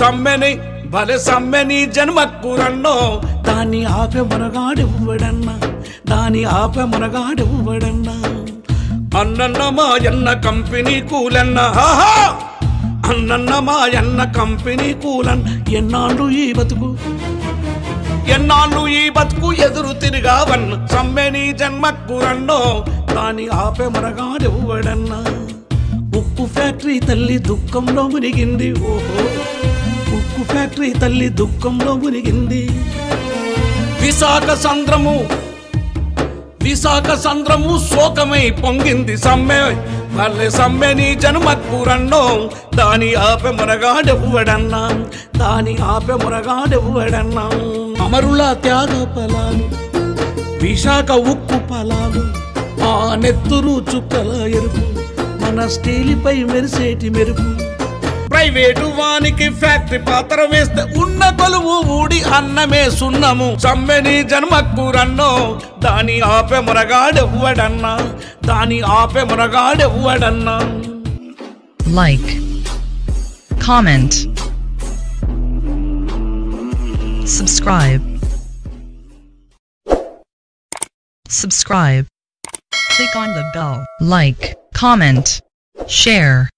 సమ్మెని భలే సమ్మెని జన్మకు రన్నో. దాన్ని ఆపే మనగాడెవ్వడన్నా దాని ఆపే మనగాడెవ్వడన్నా అన్నన్న మాయన్న కంపెనీ కూలన్న ఆహా! అన్నన్న మాయన్న కంపెనీ కూలన్ ఎన్నాళ్ళు ఈ బతుకు? ఎన్నాళ్ళు ఈ బతుకు ఎదురు తిరిగావన్న సమ్మెని జన్మకు రన్నో. దాని ఆపే మనగాడెవ్వడన్నా ఉక్కు ఫ్యాక్టరీ తల్లి దుఃఖంలో మునిగింది ఓహో! ఉక్కు ఫ్యాక్టరీ తల్లి దుఃఖంలో మునిగింది. విశాఖ సంద్రము విశాఖ సంద్రము శోకమై పొంగింది సమ్మె. మళ్ళీ సమ్మెని జన్మకు రన్నో దాని ఆపె మునగాడెవ్వడన్నా దాని ఆపె మునగాడెవ్వడన్నా అమరుల త్యాగ ఫలాలు విశాఖ ఉక్కు ఫలాలు ఆ నెత్తురు చుక్కల ఎరుపు మన స్టీలిపై మెరిసేటి మెరుపు. ప్రైవేటు వానికి ఫ్యాక్టరీ పాత్ర వేస్తే ఉన్న కొలువు ఊడి అన్నమే సున్నము సమ్మెని జన్మకు రన్నో దాని ఆపె మునగాడెవ్వడన్నా దాని ఆపె మునగాడెవ్వడన్నా like, comment, subscribe, subscribe, click on the bell, like, comment, share.